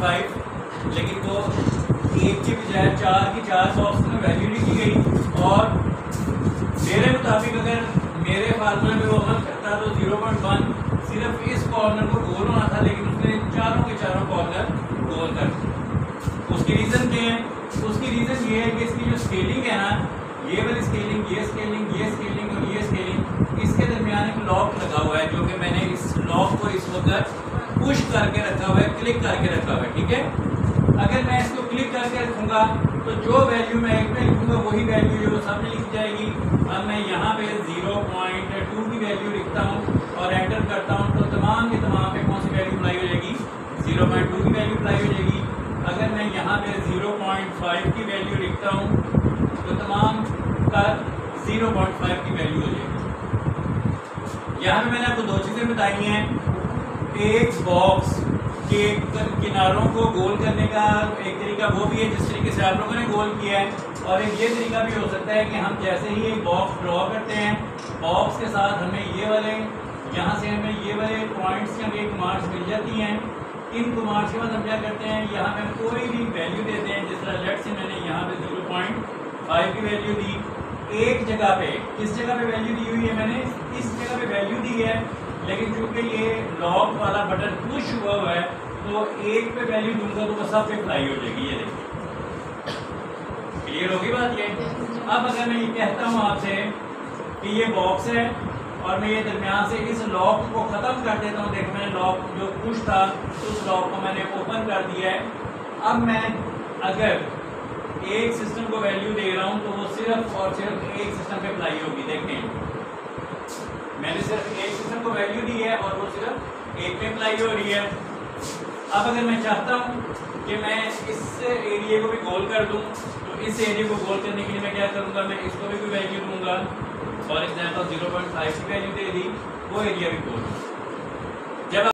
Five लेकिन वो एक के बजाय चार की चार बॉक्स में वैल्यू की गई। और मेरे मुताबिक अगर मेरे फार्मूले में वो अमल करता तो ज़ीरो पॉइंट वन सिर्फ़ इस कॉर्नर को गोल होना था, लेकिन उसने चारों के चारों कॉर्नर गोल कर उसकी रीज़न क्या है? उसकी रीज़न ये है कि इसकी जो स्केलिंग है ना, ये वाली स्केलिंग ये स्केलिंग ये स्केलिंग और ये स्केलिंग इसके दरमियान एक लॉक लगा हुआ है, जो कि मैंने इस लॉक को इस वक्त पुश करके रखा हुआ है। क्लिक करके रखा हुआ है ठीक है? अगर मैं इसको क्लिक करके रखूँगा तो जो वैल्यू मैं एक में लिखूँगा, वही वैल्यू जो सामने लिखी जाएगी। अब मैं यहाँ पे ज़ीरो पॉइंट टू की वैल्यू लिखता हूँ और एंटर करता हूँ तो तमाम के तमाम पे कौन सी वैल्यू अप्लाई हो जाएगी? ज़ीरो पॉइंट टू की वैल्यू अप्लाई हो जाएगी। अगर मैं यहाँ पे ज़ीरो पॉइंट फाइव की वैल्यू लिखता हूँ तो तमाम का ज़ीरो पॉइंट फाइव की वैल्यू हो जाएगी। यहाँ पे मैंने आपको दो चीज़ें बताई हैं। एक बॉक्स के किनारों को गोल करने का एक तरीका वो भी है, जिस तरीके से आप लोगों ने गोल किया है। और एक ये तरीका भी हो सकता है कि हम जैसे ही एक बॉक्स ड्रॉ करते हैं बॉक्स के साथ हमें ये वाले, यहाँ से हमें ये वाले पॉइंट्स या ये कमांड्स मिल जाती हैं। इन कमांड्स के बाद हम क्या करते हैं, यहाँ पे हम कोई भी वैल्यू देते हैं, जिस तरह लेट से मैंने यहाँ पे ज़ीरो पॉइंट फाइव की वैल्यू दी, एक जगह पे, किस जगह पे वैल्यू दी हुई है मैंने? इस जगह पे वैल्यू दी है। लेकिन चूँकि ये लॉक वाला बटन पुश हुआ हुआ है तो एक पे वैल्यू दूँगा तो सब पे अप्लाई हो जाएगी, ये देखिए। क्लियर होगी बात ये? अब अगर मैं ये कहता हूँ आपसे कि ये बॉक्स है और मैं ये दरमियान से इस लॉक को ख़त्म कर देता हूँ, देखो, मैंने लॉक जो पुश था, उस लॉक को मैंने ओपन कर दिया है। अब मैं अगर एक सिस्टम को वैल्यू दे रहा हूँ तो वो सिर्फ़ और सिर्फ़ एक सिस्टम पे अप्लाई होगी देखें मैंने सिर्फ़ एक सिस्टम को वैल्यू दी है और वो सिर्फ़ एक पे अप्लाई हो रही है। अब अगर मैं चाहता हूँ कि मैं इस एरिया को भी गोल कर दूँ तो इस एरिया को गोल करने के लिए मैं क्या करूँगा? मैं इसको भी कोई वैल्यू दूँगा। For example zero point five की वैल्यू दे दी, वो एरिया भी गोल जब